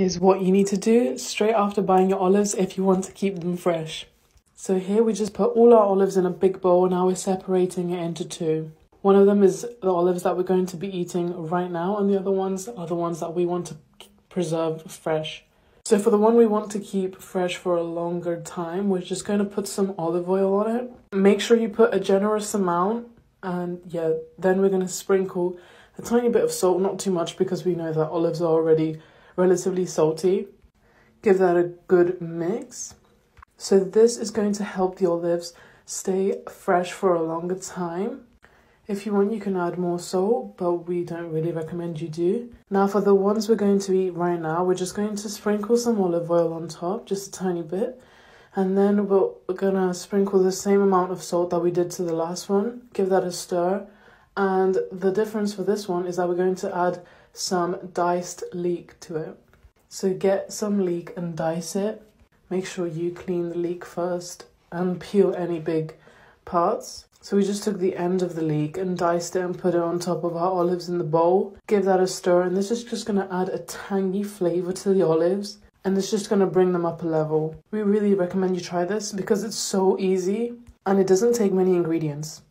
Here's what you need to do straight after buying your olives if you want to keep them fresh. So here we just put all our olives in a big bowl. Now we're separating it into two. One of them is the olives that we're going to be eating right now, and the other ones are the ones that we want to preserve fresh. So for the one we want to keep fresh for a longer time, we're just going to put some olive oil on it. Make sure you put a generous amount, and yeah, then we're going to sprinkle a tiny bit of salt, not too much because we know that olives are already relatively salty. Give that a good mix. So this is going to help the olives stay fresh for a longer time. If you want, you can add more salt, but we don't really recommend you do. Now for the ones we're going to eat right now, we're just going to sprinkle some olive oil on top, just a tiny bit. And then we're, gonna sprinkle the same amount of salt that we did to the last one. Give that a stir. And the difference for this one is that we're going to add some diced leek to it. So get some leek and dice it Make sure you clean the leek first and peel any big parts. So we just took the end of the leek and diced it and put it on top of our olives in the bowl. Give that a stir and this is just going to add a tangy flavour to the olives and it's just going to bring them up a level. We really recommend you try this because it's so easy and it doesn't take many ingredients.